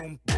boom,